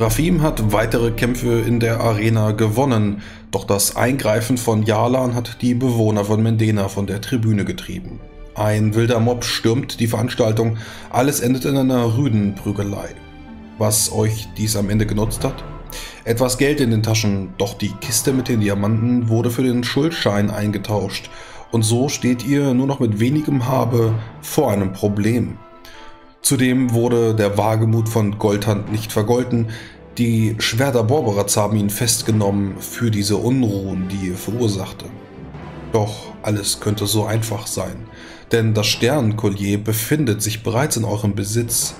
Rafim hat weitere Kämpfe in der Arena gewonnen, doch das Eingreifen von Jalan hat die Bewohner von Mendena von der Tribüne getrieben. Ein wilder Mob stürmt die Veranstaltung, alles endet in einer rüden Prügelei. Was euch dies am Ende genutzt hat? Etwas Geld in den Taschen, doch die Kiste mit den Diamanten wurde für den Schuldschein eingetauscht und so steht ihr nur noch mit wenigem Habe vor einem Problem. Zudem wurde der Wagemut von Goldhand nicht vergolten. Die Schwerter Borberats haben ihn festgenommen für diese Unruhen, die er verursachte. Doch alles könnte so einfach sein, denn das Sternenkollier befindet sich bereits in eurem Besitz.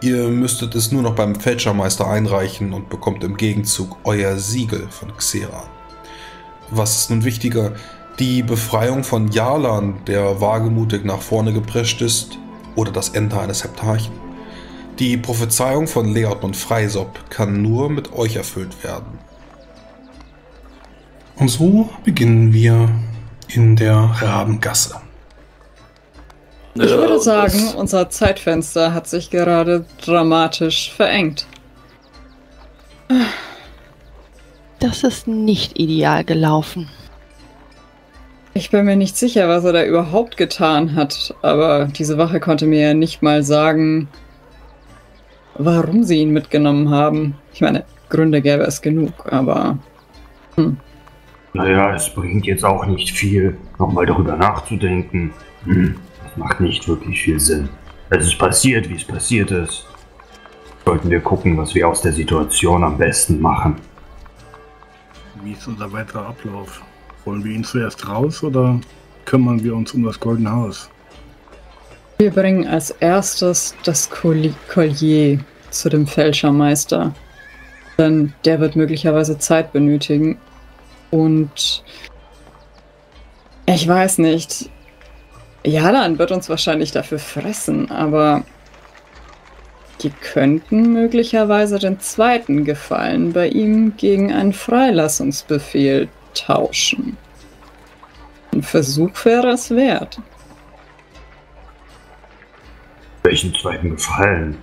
Ihr müsstet es nur noch beim Fälschermeister einreichen und bekommt im Gegenzug euer Siegel von Xera. Was ist nun wichtiger, die Befreiung von Jalan, der wagemutig nach vorne geprescht ist, oder das Ende eines Heptarchen. Die Prophezeiung von Leot und Freisop kann nur mit euch erfüllt werden. Und so beginnen wir in der Rabengasse. Ich würde sagen, unser Zeitfenster hat sich gerade dramatisch verengt. Das ist nicht ideal gelaufen. Ich bin mir nicht sicher, was er da überhaupt getan hat, aber diese Wache konnte mir ja nicht mal sagen, warum sie ihn mitgenommen haben. Ich meine, Gründe gäbe es genug, aber. Hm. Naja, es bringt jetzt auch nicht viel, nochmal darüber nachzudenken. Hm, das macht nicht wirklich viel Sinn. Es ist passiert, wie es passiert ist. Sollten wir gucken, was wir aus der Situation am besten machen. Wie ist unser weiterer Ablauf? Wollen wir ihn zuerst raus oder kümmern wir uns um das Goldene Haus? Wir bringen als erstes das Collier zu dem Fälschermeister. Denn der wird möglicherweise Zeit benötigen. Und ich weiß nicht. Jalan wird uns wahrscheinlich dafür fressen, aber die könnten möglicherweise den zweiten Gefallen bei ihm gegen einen Freilassungsbefehl tauschen. Ein Versuch wäre es wert. Welchen zweiten Gefallen?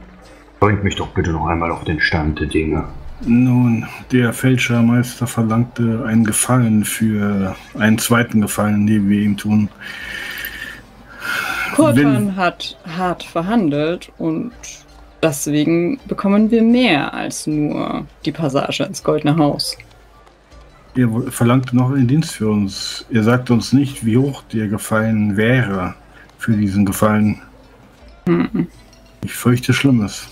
Bringt mich doch bitte noch einmal auf den Stand der Dinge. Nun, der Fälschermeister verlangte einen Gefallen für einen zweiten Gefallen, den wir ihm tun. Kurtan hat hart verhandelt und deswegen bekommen wir mehr als nur die Passage ins Goldene Haus. Ihr verlangt noch einen Dienst für uns. Ihr sagt uns nicht, wie hoch der Gefallen wäre für diesen Gefallen. Mhm. Ich fürchte Schlimmes.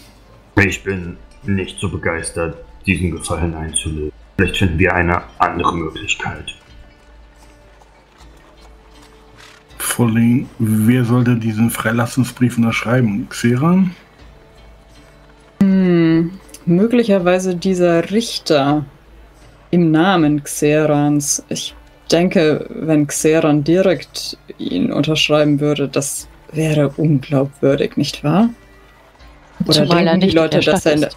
Ich bin nicht so begeistert, diesen Gefallen einzulösen. Vielleicht finden wir eine andere Möglichkeit. Fräulein, wer sollte diesen Freilassungsbrief unterschreiben? Xeran? Hm, möglicherweise dieser Richter, im Namen Xerans. Ich denke, wenn Xeran direkt ihn unterschreiben würde, das wäre unglaubwürdig, nicht wahr? Oder Zumal denken die Leute, dass er in der,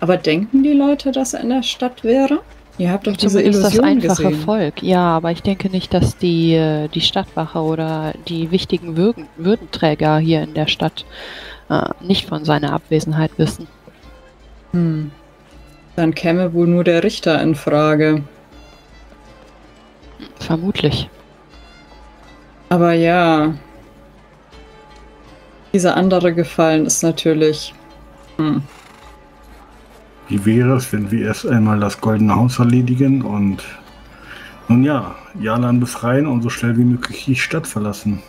aber denken die Leute, dass er in der Stadt wäre? Ihr habt doch diese Illusion das einfache gesehen. Volk. Ja, aber ich denke nicht, dass die, äh, die Stadtwache oder die wichtigen Würden, Würdenträger hier in der Stadt äh, nicht von seiner Abwesenheit wissen. Hm. Dann käme wohl nur der Richter in Frage. Vermutlich. Aber ja. Dieser andere Gefallen ist natürlich. Hm. Wie wäre es, wenn wir erst einmal das Goldene Haus erledigen und nun ja, Jalan befreien und so schnell wie möglich die Stadt verlassen?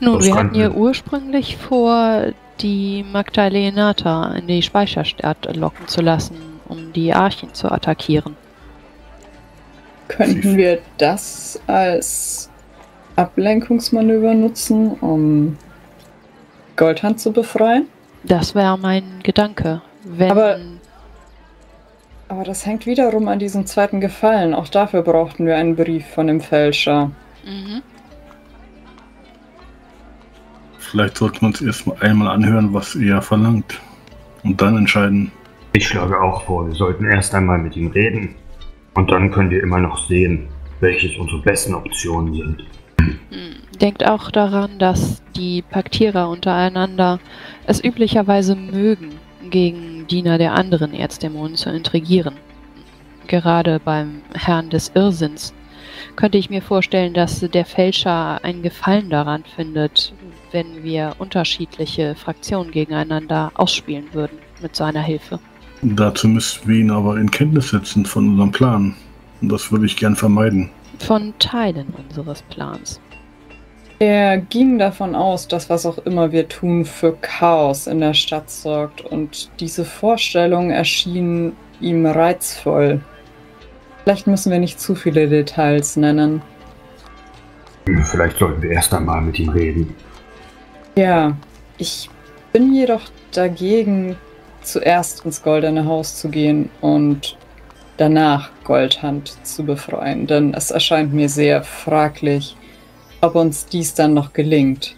Nun, wir hatten ja ursprünglich vor, die Magdalenata in die Speicherstadt locken zu lassen, um die Archen zu attackieren. Könnten wir das als Ablenkungsmanöver nutzen, um Goldhand zu befreien? Das wäre mein Gedanke. Wenn aber, aber das hängt wiederum an diesem zweiten Gefallen. Auch dafür brauchten wir einen Brief von dem Fälscher. Mhm. Vielleicht sollten wir uns erst einmal anhören, was er verlangt. Und dann entscheiden. Ich schlage auch vor, wir sollten erst einmal mit ihm reden. Und dann können wir immer noch sehen, welches unsere besten Optionen sind. Denkt auch daran, dass die Paktierer untereinander es üblicherweise mögen, gegen Diener der anderen Erzdämonen zu intrigieren. Gerade beim Herrn des Irrsinns könnte ich mir vorstellen, dass der Fälscher einen Gefallen daran findet, wenn wir unterschiedliche Fraktionen gegeneinander ausspielen würden mit seiner Hilfe. Dazu müssten wir ihn aber in Kenntnis setzen von unserem Plan. Und das würde ich gern vermeiden. Von Teilen unseres Plans. Er ging davon aus, dass was auch immer wir tun, für Chaos in der Stadt sorgt. Und diese Vorstellung erschien ihm reizvoll. Vielleicht müssen wir nicht zu viele Details nennen. Vielleicht sollten wir erst einmal mit ihm reden. Ja, ich bin jedoch dagegen, zuerst ins Goldene Haus zu gehen und danach Goldhand zu befreien, denn es erscheint mir sehr fraglich, ob uns dies dann noch gelingt.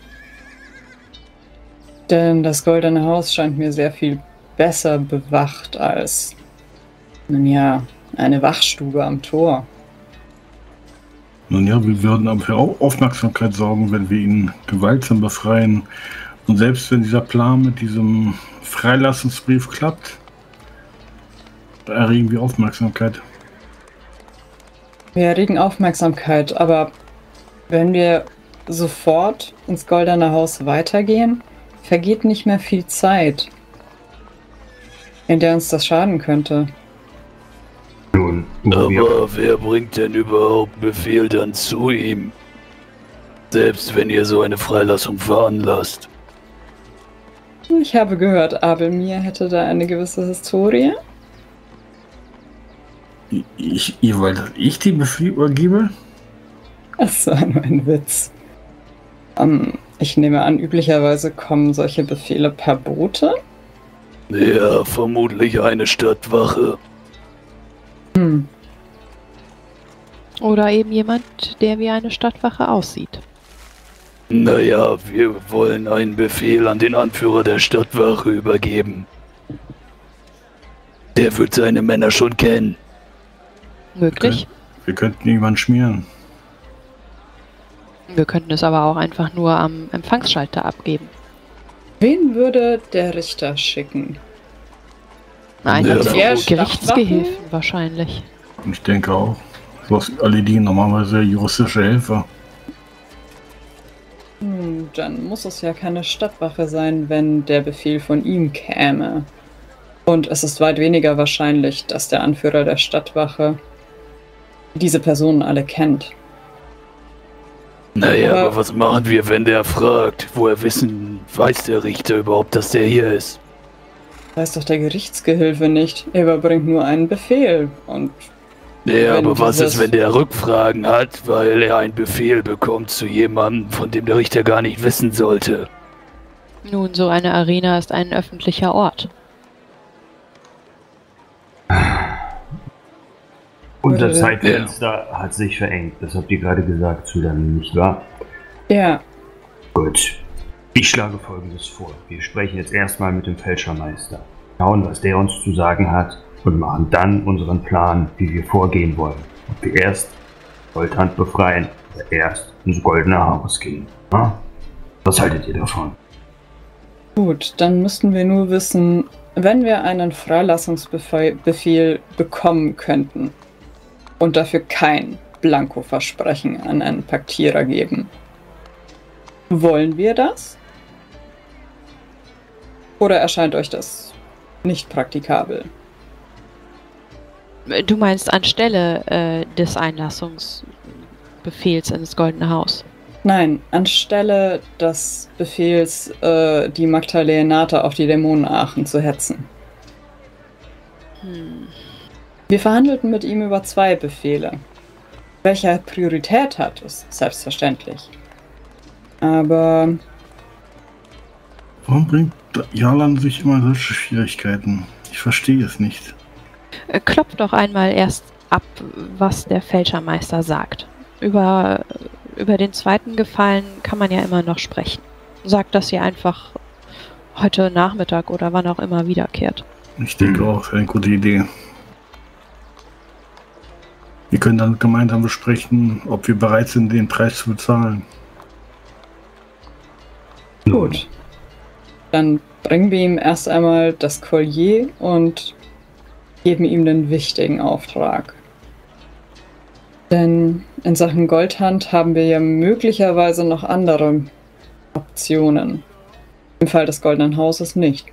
Denn das Goldene Haus scheint mir sehr viel besser bewacht als, nun ja, eine Wachstube am Tor. Nun ja, wir würden aber für Aufmerksamkeit sorgen, wenn wir ihn gewaltsam befreien. Und selbst wenn dieser Plan mit diesem Freilassungsbrief klappt, erregen wir Aufmerksamkeit. Wir erregen Aufmerksamkeit, aber wenn wir sofort ins Goldene Haus weitergehen, vergeht nicht mehr viel Zeit, in der uns das schaden könnte. Aber wer bringt denn überhaupt Befehl dann zu ihm? Selbst wenn ihr so eine Freilassung veranlasst. Ich habe gehört, Abelmir hätte da eine gewisse Historie. Ich, ihr wollt, dass ich die Befehl übergebe? Das war nur ein Witz. Um, ähm, ich nehme an, üblicherweise kommen solche Befehle per Bote? Ja, vermutlich eine Stadtwache. Hm. Oder eben jemand, der wie eine Stadtwache aussieht. Naja, wir wollen einen Befehl an den Anführer der Stadtwache übergeben. Der wird seine Männer schon kennen. Möglich. Wir könnten jemanden schmieren. Wir könnten es aber auch einfach nur am Empfangsschalter abgeben. Wen würde der Richter schicken? Nein, ja, Gerichtsgehilfen wahrscheinlich. Ich denke auch. So alle die normalerweise juristische Helfer. Hm, dann muss es ja keine Stadtwache sein, wenn der Befehl von ihm käme. Und es ist weit weniger wahrscheinlich, dass der Anführer der Stadtwache diese Personen alle kennt. Naja, aber, aber was machen wir, wenn der fragt? Woher wissen, weiß der Richter überhaupt, dass der hier ist? Weiß doch der Gerichtsgehilfe nicht. Er überbringt nur einen Befehl und. Ja, aber was ist, wenn der Rückfragen hat, weil er einen Befehl bekommt zu jemandem, von dem der Richter gar nicht wissen sollte? Nun, so eine Arena ist ein öffentlicher Ort. Unser Zeitfenster ja. hat sich verengt. Das habt ihr gerade gesagt, Sudan, nicht wahr? Ja. Gut. Ich schlage folgendes vor. Wir sprechen jetzt erstmal mit dem Fälschermeister. Schauen, was der uns zu sagen hat und machen dann unseren Plan, wie wir vorgehen wollen. Ob wir erst Goldhand befreien oder erst ins Goldene Haus gehen. Na? Was haltet ihr davon? Gut, dann müssten wir nur wissen, wenn wir einen Freilassungsbefehl bekommen könnten, und dafür kein Blanko-Versprechen an einen Paktierer geben. Wollen wir das? Oder erscheint euch das nicht praktikabel? Du meinst anstelle äh, des Einlassungsbefehls ins Goldene Haus? Nein, anstelle des Befehls, äh, die Magdalenata auf die Dämonenachen zu hetzen. Hm. Wir verhandelten mit ihm über zwei Befehle. Welcher Priorität hat, ist selbstverständlich. Aber. Warum bringt Jalan sich immer solche Schwierigkeiten? Ich verstehe es nicht. Äh, klopft doch einmal erst ab, was der Fälschermeister sagt. Über, über den zweiten Gefallen kann man ja immer noch sprechen. Sagt, dass ihr einfach heute Nachmittag oder wann auch immer wiederkehrt. Ich denke auch, eine gute Idee. Wir können dann gemeinsam besprechen, ob wir bereit sind, den Preis zu bezahlen. Gut. Dann bringen wir ihm erst einmal das Collier und geben ihm den wichtigen Auftrag. Denn in Sachen Goldhand haben wir ja möglicherweise noch andere Optionen. Im Fall des Goldenen Hauses nicht.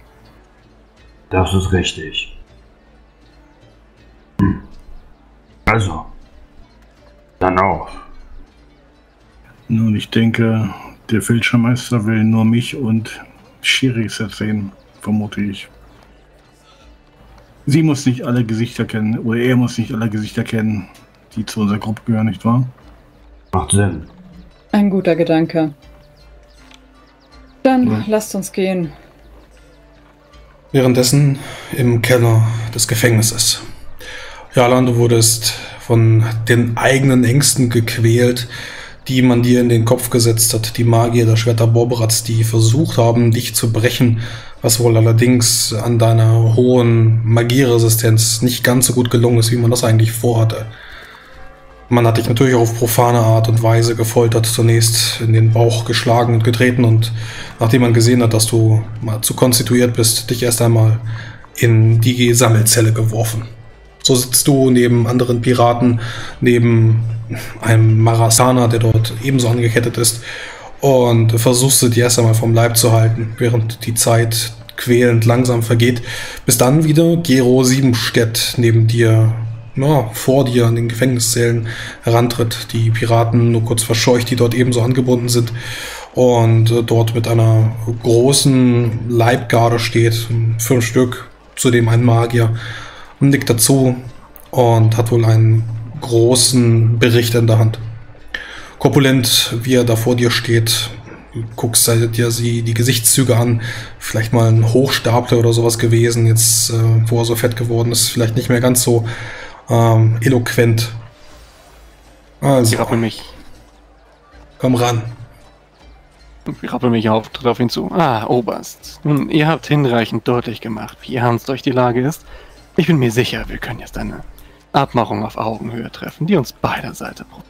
Das ist richtig. Hm. Also, dann auch. Nun, ich denke, der Fälschermeister will nur mich und Shiris sehen, vermute ich. Sie muss nicht alle Gesichter kennen, oder er muss nicht alle Gesichter kennen, die zu unserer Gruppe gehören, nicht wahr? Macht Sinn. Ein guter Gedanke. Dann Ja. lasst uns gehen. Währenddessen im Keller des Gefängnisses. Jalan, du wurdest von den eigenen Ängsten gequält, die man dir in den Kopf gesetzt hat. Die Magier der Schwerter Borberats, die versucht haben, dich zu brechen, was wohl allerdings an deiner hohen Magieresistenz nicht ganz so gut gelungen ist, wie man das eigentlich vorhatte. Man hat dich natürlich auch auf profane Art und Weise gefoltert, zunächst in den Bauch geschlagen und getreten und nachdem man gesehen hat, dass du mal zu konstituiert bist, dich erst einmal in die Sammelzelle geworfen. So sitzt du neben anderen Piraten, neben einem Marasana, der dort ebenso angekettet ist, und versuchst du dir erst einmal vom Leib zu halten, während die Zeit quälend langsam vergeht, bis dann wieder Gero Siebenstedt neben dir, ja, vor dir an den Gefängniszellen herantritt. Die Piraten nur kurz verscheucht, die dort ebenso angebunden sind und äh, dort mit einer großen Leibgarde steht, fünf Stück, zudem ein Magier, und nickt dazu und hat wohl einen großen Bericht in der Hand. Korpulent, wie er da vor dir steht, guckst dir sie die Gesichtszüge an, vielleicht mal ein Hochstapler oder sowas gewesen, jetzt, äh, wo er so fett geworden ist, vielleicht nicht mehr ganz so ähm, eloquent. Also, Ich rappel mich, komm ran. ich rappel mich auf, tritt auf ihn zu. Ah, Oberst. Nun, ihr habt hinreichend deutlich gemacht, wie ernst euch die Lage ist. Ich bin mir sicher, wir können jetzt eine Abmachung auf Augenhöhe treffen, die uns beider Seite pro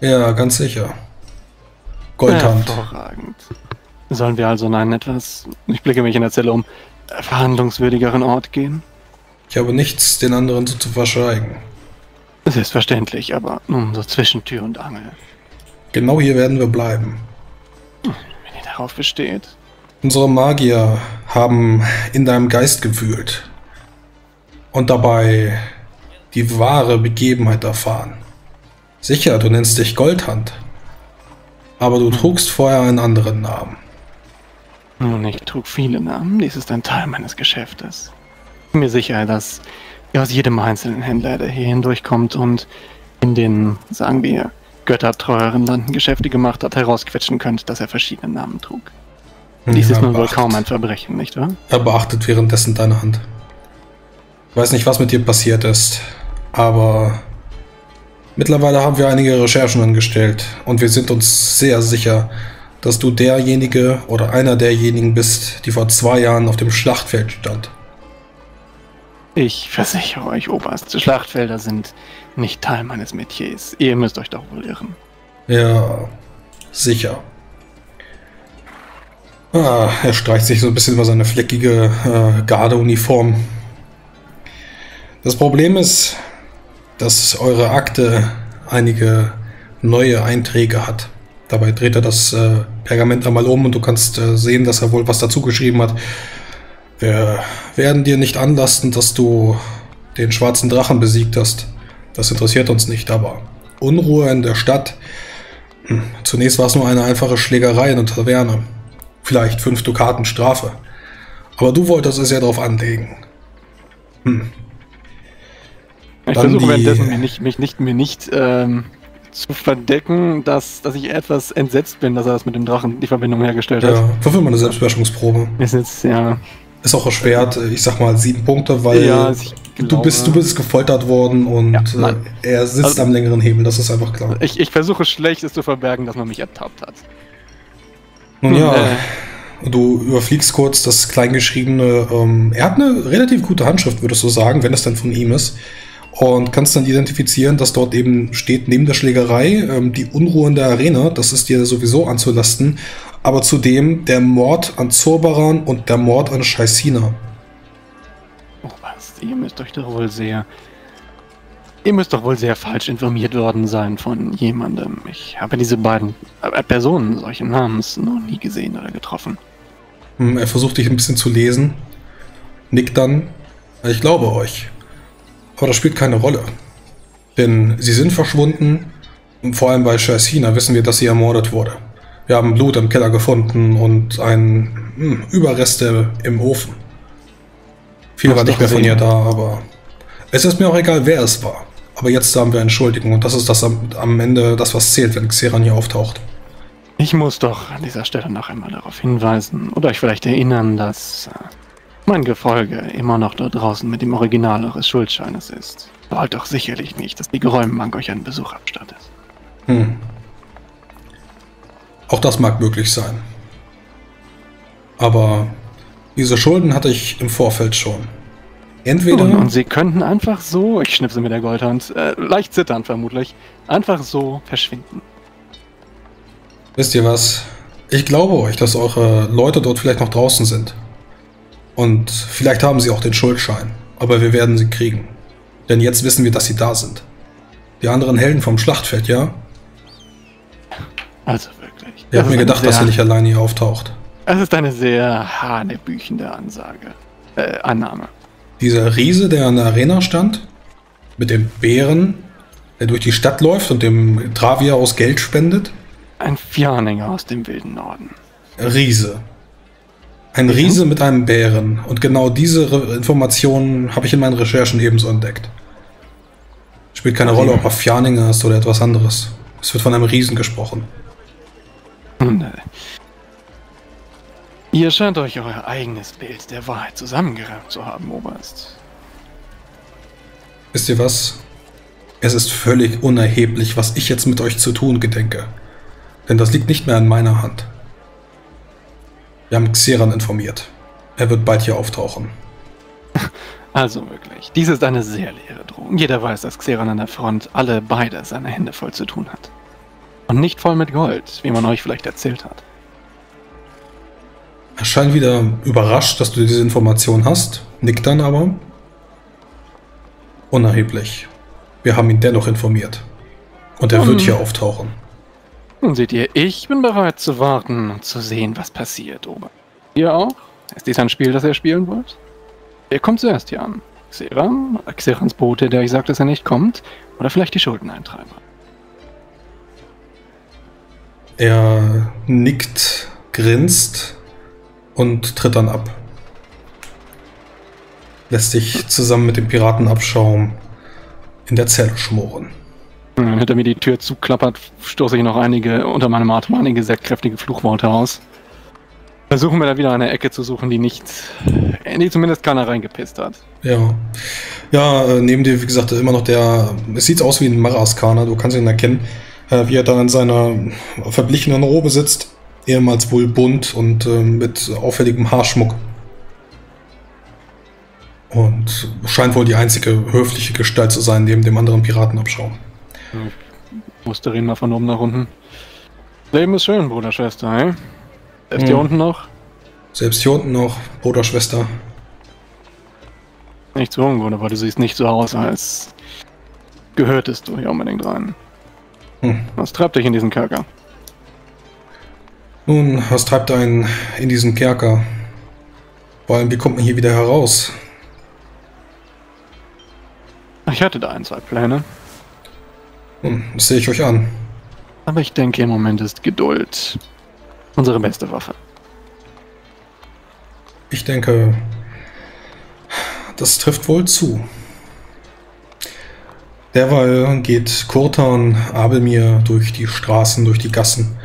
Ja, ganz sicher. Goldhand. Hervorragend. Sollen wir also an einen etwas, ich blicke mich in der Zelle um, verhandlungswürdigeren Ort gehen? Ich habe nichts den anderen so zu verschweigen. Selbstverständlich, aber nun so zwischen Tür und Angel. Genau hier werden wir bleiben. Wenn ihr darauf besteht. Unsere Magier haben in deinem Geist gewühlt und dabei die wahre Begebenheit erfahren. Sicher, du nennst dich Goldhand, aber du trugst vorher einen anderen Namen. Nun, ich trug viele Namen, dies ist ein Teil meines Geschäftes. Ich bin mir sicher, dass ihr aus jedem einzelnen Händler, der hier hindurchkommt und in den, sagen wir, göttertreueren Landen Geschäfte gemacht hat, herausquetschen könnt, dass er verschiedene Namen trug. Dies ist Er nun wohl kaum ein Verbrechen, nicht wahr? Er beachtet währenddessen deine Hand. Ich weiß nicht, was mit dir passiert ist, aber mittlerweile haben wir einige Recherchen angestellt und wir sind uns sehr sicher, dass du derjenige oder einer derjenigen bist, die vor zwei Jahren auf dem Schlachtfeld stand. Ich versichere euch, Oberst, Schlachtfelder sind nicht Teil meines Metiers. Ihr müsst euch doch wohl irren. Ja, sicher. Ah, er streicht sich so ein bisschen über seine fleckige äh, Gardeuniform. Das Problem ist, dass eure Akte einige neue Einträge hat. Dabei dreht er das äh, Pergament einmal um und du kannst äh, sehen, dass er wohl was dazu geschrieben hat. Wir werden dir nicht anlasten, dass du den schwarzen Drachen besiegt hast. Das interessiert uns nicht, aber Unruhe in der Stadt. Hm, Zunächst war es nur eine einfache Schlägerei in der Taverne. Vielleicht fünf Dukaten Strafe. Aber du wolltest es ja darauf anlegen. Hm. Ich versuche währenddessen mir nicht, mich nicht, mir nicht ähm, zu verdecken, dass, dass ich etwas entsetzt bin, dass er das mit dem Drachen die Verbindung hergestellt hat. Ja, würfel mal eine Selbstbeherrschungsprobe. Ist jetzt, ja. Ist auch erschwert, ich sag mal sieben Punkte, weil Ja, ich du, bist, du bist gefoltert worden und Ja, äh, er sitzt Also- am längeren Hebel, das ist einfach klar. Ich, ich versuche schlecht es zu verbergen, dass man mich ertappt hat. Nun ja, Äh, du überfliegst kurz das Kleingeschriebene. Ähm, er hat eine relativ gute Handschrift, würdest du sagen, wenn es dann von ihm ist. Und kannst dann identifizieren, dass dort eben steht, neben der Schlägerei, ähm, die Unruhe in der Arena, das ist dir sowieso anzulasten. aber zudem der Mord an Zurbaran und der Mord an Scheißina. Oh was, ihr müsst euch doch wohl sehr... Ihr müsst doch wohl sehr falsch informiert worden sein von jemandem. Ich habe diese beiden äh, Personen solchen Namens noch nie gesehen oder getroffen. Hm, Er versucht dich ein bisschen zu lesen, nickt dann. Ich glaube euch. Aber das spielt keine Rolle. Denn sie sind verschwunden. Und vor allem bei Scheißina wissen wir, dass sie ermordet wurde. Wir haben Blut im Keller gefunden und ein hm, Überreste im Ofen. Viel Hast war nicht mehr von ihr da, aber es ist mir auch egal, wer es war. Aber jetzt haben wir einen Schuldigen und das ist das am, am Ende das, was zählt, wenn Xeran hier auftaucht. Ich muss doch an dieser Stelle noch einmal darauf hinweisen oder euch vielleicht erinnern, dass äh, mein Gefolge immer noch dort draußen mit dem Original eures Schuldscheines ist. Wollt doch sicherlich nicht, dass die Geräumenbank euch einen Besuch abstattet. Hm. Auch das mag möglich sein. Aber diese Schulden hatte ich im Vorfeld schon. Entweder. Und, und sie könnten einfach so, ich schnipse mit der Goldhand, äh, leicht zittern vermutlich, einfach so verschwinden. Wisst ihr was? Ich glaube euch, dass eure Leute dort vielleicht noch draußen sind. Und vielleicht haben sie auch den Schuldschein. Aber wir werden sie kriegen. Denn jetzt wissen wir, dass sie da sind. Die anderen Helden vom Schlachtfeld, ja? Also wirklich. Habt Das mir gedacht, dass er nicht alleine hier auftaucht. Es ist eine sehr hanebüchende Ansage. Äh, Annahme. Dieser Riese, der an der Arena stand, mit dem Bären, der durch die Stadt läuft und dem Travia aus Geld spendet. Ein Fjahninger aus dem wilden Norden. Riese. Ein Riese mit einem Bären. Und genau diese Re Informationen habe ich in meinen Recherchen ebenso entdeckt. Spielt keine Rolle, ob er Fjaninger ist oder etwas anderes. Es wird von einem Riesen gesprochen. Äh, Ihr scheint euch euer eigenes Bild der Wahrheit zusammengereimt zu haben, Oberst. Wisst ihr was? Es ist völlig unerheblich, was ich jetzt mit euch zu tun gedenke. Denn das liegt nicht mehr in meiner Hand. Wir haben Xeran informiert. Er wird bald hier auftauchen. Also wirklich, dies ist eine sehr leere Drohung. Jeder weiß, dass Xeran an der Front alle beide seine Hände voll zu tun hat. Und nicht voll mit Gold, wie man euch vielleicht erzählt hat. Er scheint wieder überrascht, dass du diese Information hast, nickt dann aber. Unerheblich. Wir haben ihn dennoch informiert. Und er wird Hm. hier auftauchen. Nun seht ihr, ich bin bereit zu warten und zu sehen, was passiert, Ober. Ihr auch? Ist dies ein Spiel, das ihr spielen wollt? Wer kommt zuerst hier an? Xeran? Xerans Bote, der euch sagt, dass er nicht kommt? Oder vielleicht die Schuldeneintreiber? Er nickt, grinst und tritt dann ab. Lässt sich zusammen mit dem Piratenabschaum in der Zelle schmoren. Wenn hinter mir die Tür zuklappert, stoße ich noch einige, unter meinem Atem einige sehr kräftige Fluchworte aus. Versuchen wir da wieder eine Ecke zu suchen, die nicht, in die zumindest keiner reingepisst hat. Ja. Ja, äh, neben dir, wie gesagt, immer noch der. Es sieht aus wie ein Maraskaner, du kannst ihn erkennen, äh, wie er dann in seiner verblichenen Robe sitzt. Ehemals wohl bunt und äh, mit auffälligem Haarschmuck. Und scheint wohl die einzige höfliche Gestalt zu sein, neben dem anderen Piratenabschaum. Musste reden mal von oben nach unten. Leben ist schön, Bruder, Schwester, ey. Ist hier Hm. unten noch? Selbst hier unten noch, Bruder, Schwester. Nicht zu ungut, aber du siehst nicht so aus, als gehörtest du hier unbedingt rein. Hm. Was treibt dich in diesen Kerker? Nun, was treibt einen in diesen Kerker? Vor allem, wie kommt man hier wieder heraus? Ich hatte da ein, zwei Pläne. Hm, das sehe ich euch an. Aber ich denke, im Moment ist Geduld unsere beste Waffe. Ich denke, das trifft wohl zu. Derweil geht Kurtan Abelmir durch die Straßen, durch die Gassen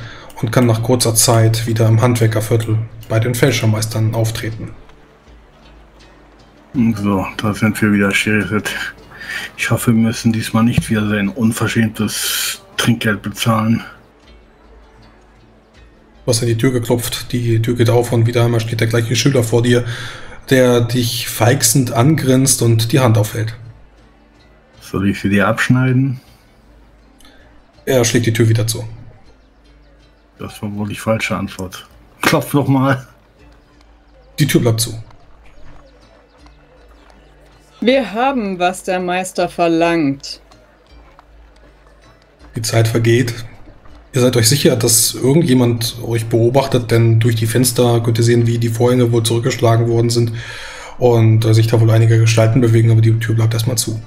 und kann nach kurzer Zeit wieder im Handwerkerviertel bei den Fälschermeistern auftreten. So, da sind wir wieder, Sheriff. Ich hoffe, wir müssen diesmal nicht wieder sein unverschämtes Trinkgeld bezahlen. Du hast an die Tür geklopft, die Tür geht auf und wieder einmal steht der gleiche Schüler vor dir, der dich feixend angrinst und die Hand aufhält. Soll ich sie dir abschneiden? Er schlägt die Tür wieder zu. Das war wohl die falsche Antwort. Klopf doch mal. Die Tür bleibt zu. Wir haben, was der Meister verlangt. Die Zeit vergeht. Ihr seid euch sicher, dass irgendjemand euch beobachtet, denn durch die Fenster könnt ihr sehen, wie die Vorhänge wohl zurückgeschlagen worden sind und äh, sich da wohl einige Gestalten bewegen, aber die Tür bleibt erstmal zu.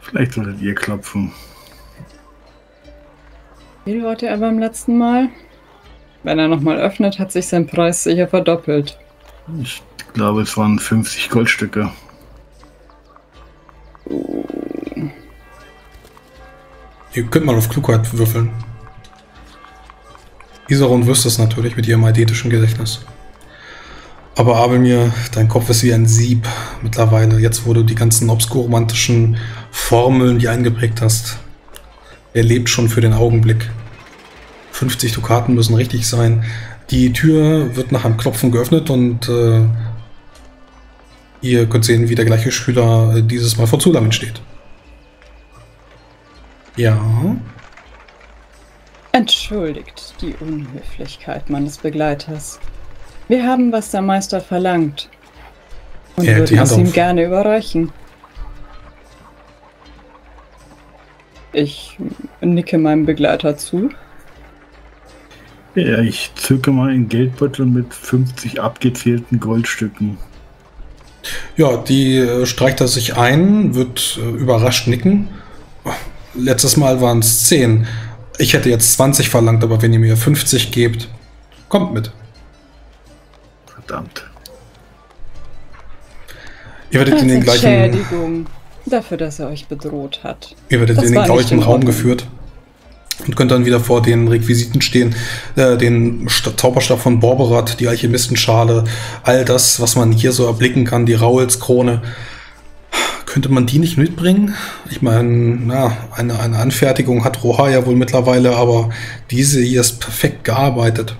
Vielleicht solltet ihr klopfen. Wie wollte er beim letzten Mal? Wenn er nochmal öffnet, hat sich sein Preis sicher verdoppelt. Ich glaube, es waren 50 Goldstücke. Ihr könnt mal auf Klugheit würfeln. Isaron wüsste es natürlich mit ihrem eidetischen Gedächtnis. Aber Abelmir, dein Kopf ist wie ein Sieb mittlerweile. Jetzt, wo du die ganzen obskuromantischen Formeln, die eingeprägt hast, er lebt schon für den Augenblick. 50 Dukaten müssen richtig sein. Die Tür wird nach einem Klopfen geöffnet und äh, ihr könnt sehen, wie der gleiche Schüler äh, dieses Mal vor Zulamin steht. Ja. Entschuldigt die Unhöflichkeit meines Begleiters. Wir haben, was der Meister verlangt. Und Er würden es ihm gerne überreichen. Ich nicke meinem Begleiter zu. Ja, ich zücke mal einen Geldbeutel mit 50 abgezählten Goldstücken. Ja, die äh, streicht er sich ein, wird äh, überrascht nicken. Letztes Mal waren es 10. Ich hätte jetzt 20 verlangt, aber wenn ihr mir 50 gebt, kommt mit. Verdammt. Ihr werdet Als in den gleichen, Entschädigung dafür, dass er euch bedroht hat. ihr werdet Das in den gleichen Raum Ordnung. geführt und könnt dann wieder vor den Requisiten stehen, äh, den Sta- Zauberstab von Borberat, die Alchemistenschale, all das, was man hier so erblicken kann, die Raulskrone. Könnte man die nicht mitbringen? Ich meine, na, eine, eine Anfertigung hat Roha ja wohl mittlerweile, aber diese hier ist perfekt gearbeitet.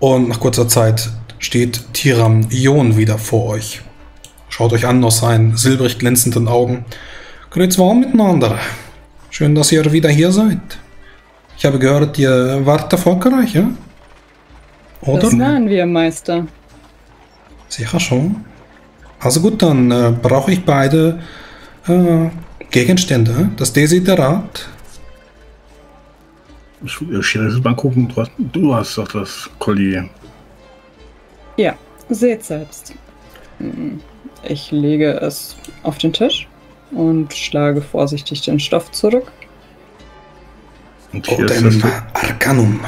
Und nach kurzer Zeit steht Tiram Ion wieder vor euch. Schaut euch an aus seinen silbrig glänzenden Augen. Grüß wohl miteinander. Schön, dass ihr wieder hier seid. Ich habe gehört, ihr wart erfolgreich, ja? Oder? Das waren wir, Meister. Sicher schon. Also gut, dann äh, brauche ich beide äh, Gegenstände. Das Desiderat. Ich, ich muss mal gucken, du hast, du hast doch das Collier. Ja, seht selbst. Hm, Ich lege es auf den Tisch und schlage vorsichtig den Stoff zurück. Und hier Und ist das, ein Arcanum.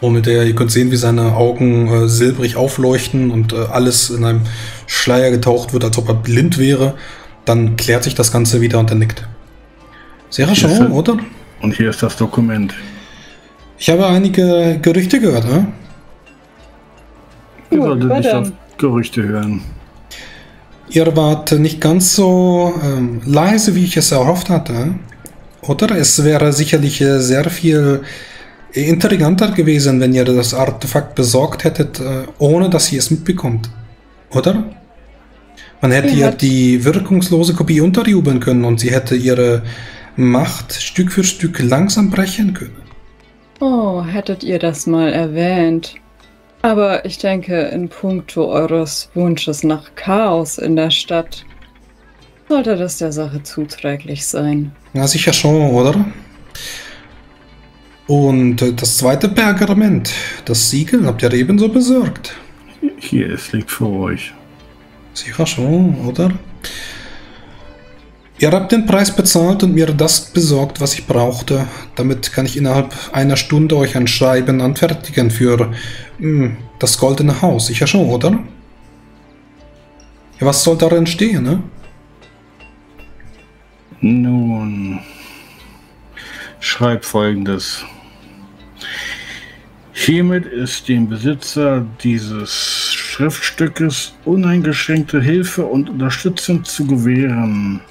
Womit er, ihr könnt sehen, wie seine Augen äh, silbrig aufleuchten und äh, alles in einem Schleier getaucht wird, als ob er blind wäre. Dann klärt sich das Ganze wieder und er nickt. Sehr er. oder? und hier ist das Dokument. Ich habe einige Gerüchte gehört, ne? Ihr solltet nicht auf Gerüchte hören. Ihr wart nicht ganz so ähm, leise, wie ich es erhofft hatte. Oder? Es wäre sicherlich äh, sehr viel intriganter gewesen, wenn ihr das Artefakt besorgt hättet, äh, ohne dass ihr es mitbekommt. Oder? Man hätte ihr die wirkungslose Kopie unterjubeln können und sie hätte ihre Macht Stück für Stück langsam brechen können. Oh, hättet ihr das mal erwähnt. Aber ich denke, in puncto eures Wunsches nach Chaos in der Stadt sollte das der Sache zuträglich sein. Ja, sicher schon, oder? Und äh, das zweite Pergament, das Siegel, habt ihr ebenso besorgt. Hier, es liegt vor euch. Sicher schon, oder? Ihr habt den Preis bezahlt und mir das besorgt, was ich brauchte. Damit kann ich innerhalb einer Stunde euch ein Schreiben anfertigen für hm, das Goldene Haus. Sicher schon, oder? Ja, was soll darin stehen, ne? Nun, schreib folgendes. Hiermit ist dem Besitzer dieses Schriftstückes uneingeschränkte Hilfe und Unterstützung zu gewähren.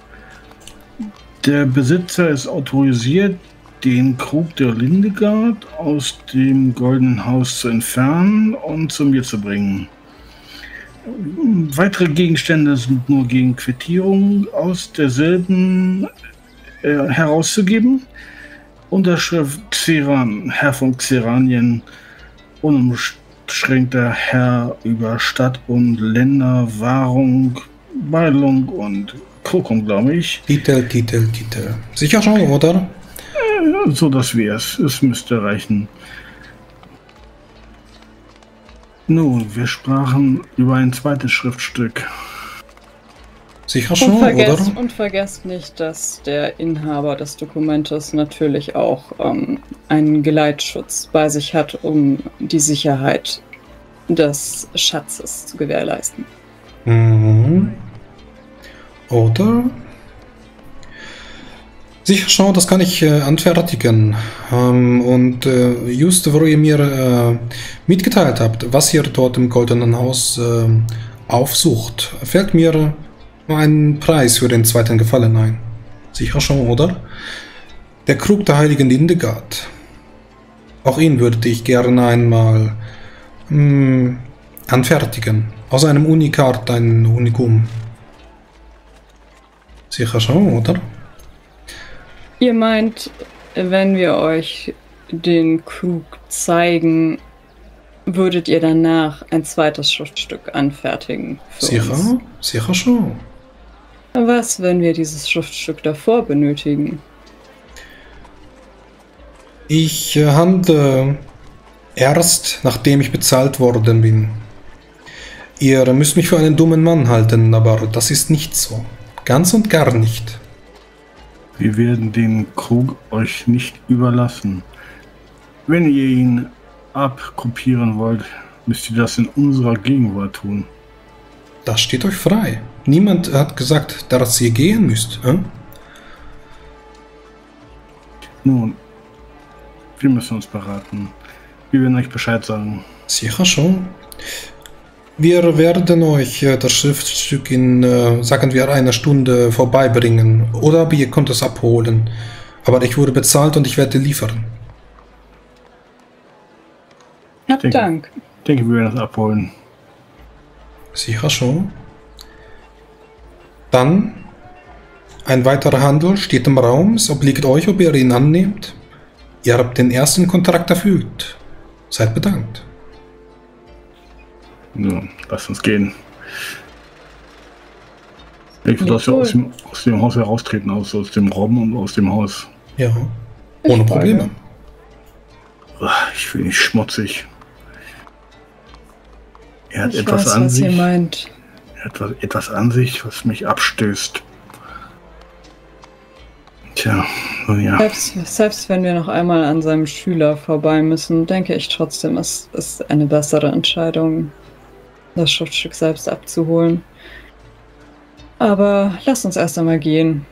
Der Besitzer ist autorisiert, den Krug der Lindegard aus dem Goldenen Haus zu entfernen und zu mir zu bringen. Weitere Gegenstände sind nur gegen Quittierung aus derselben äh, herauszugeben. Unterschrift Xeran, Herr von Xeranien, unumschränkter Herr über Stadt und Länder, Wahrung, Beilung und Krokung, glaube ich. Titel, Titel, Titel. Sicher schon, oder? So, dass wir es. Es müsste reichen. Nun, wir sprachen über ein zweites Schriftstück. Sicher Und schon, vergesst, oder? und vergesst nicht, dass der Inhaber des Dokumentes natürlich auch ähm, einen Geleitschutz bei sich hat, um die Sicherheit des Schatzes zu gewährleisten. Mhm. Oder? Sicher schon, das kann ich äh, anfertigen. Ähm, und äh, just wo ihr mir äh, mitgeteilt habt, was ihr dort im Goldenen Haus äh, aufsucht, fällt mir ein Preis für den zweiten Gefallen ein. Sicher schon, oder? Der Krug der heiligen Hildegard. Auch ihn würde ich gerne einmal mh, anfertigen. Aus einem Unikat ein Unikum. Sicher schon, oder? Ihr meint, wenn wir euch den Krug zeigen, würdet ihr danach ein zweites Schriftstück anfertigen? Für Sicher? Uns? Sicher schon. Was, wenn wir dieses Schriftstück davor benötigen? Ich äh, handle erst, nachdem ich bezahlt worden bin. Ihr müsst mich für einen dummen Mann halten, aber das ist nicht so. Ganz und gar nicht. Wir werden den Krug euch nicht überlassen. Wenn ihr ihn abkopieren wollt, müsst ihr das in unserer Gegenwart tun. Das steht euch frei. Niemand hat gesagt, dass ihr gehen müsst. Äh? Nun, wir müssen uns beraten. Wir werden euch Bescheid sagen. Sicher schon. Wir werden euch äh, das Schriftstück in, äh, sagen wir, einer Stunde vorbeibringen. Oder ihr könnt es abholen. Aber ich wurde bezahlt und ich werde liefern. Habt denke- Dank. Ich denke, wir werden das abholen. Sicher schon. Dann, ein weiterer Handel steht im Raum. Es obliegt euch, ob ihr ihn annehmt. Ihr habt den ersten Kontrakt erfüllt. Seid bedankt. Nun, lasst uns gehen. Ich würde Ja, aus, dem- cool. aus, dem, aus dem Haus heraustreten, aus, aus dem Raum und aus dem Haus. Ja, ohne. Probleme. Uah, Ich fühle mich schmutzig. Er hat Ich etwas weiß, an was ihr sich. meint. Er hat etwas, etwas an sich, was mich abstößt. Tja, nun ja. Selbst, selbst wenn wir noch einmal an seinem Schüler vorbei müssen, denke ich trotzdem, es ist eine bessere Entscheidung, das Schriftstück selbst abzuholen. Aber lasst uns erst einmal gehen.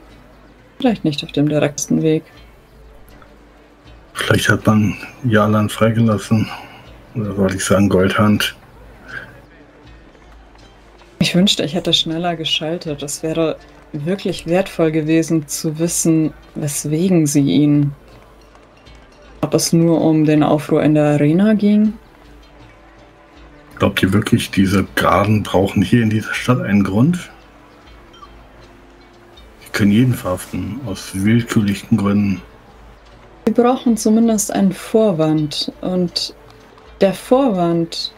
Vielleicht nicht auf dem direktesten Weg. Vielleicht hat man Jalan freigelassen. Oder sollte ich sagen Goldhand. Ich wünschte, ich hätte schneller geschaltet. Es wäre wirklich wertvoll gewesen zu wissen, weswegen sie ihn. Ob es nur um den Aufruhr in der Arena ging? Glaubt ihr wirklich, diese Garden brauchen hier in dieser Stadt einen Grund? Sie können jeden verhaften, aus willkürlichen Gründen. Wir brauchen zumindest einen Vorwand und der Vorwand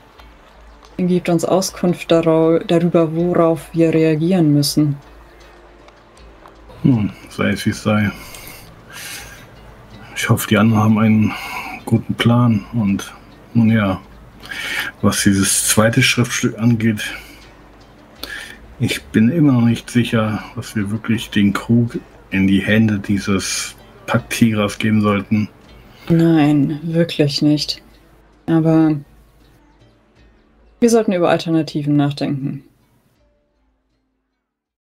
gibt uns Auskunft darüber, worauf wir reagieren müssen. Nun, sei es wie es sei. Ich hoffe, die anderen haben einen guten Plan und nun ja, was dieses zweite Schriftstück angeht, ich bin immer noch nicht sicher, dass wir wirklich den Krug in die Hände dieses Packtigers geben sollten. Nein, wirklich nicht. Aber wir sollten über Alternativen nachdenken.